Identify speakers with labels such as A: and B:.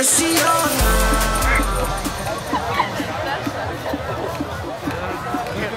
A: I see your heart.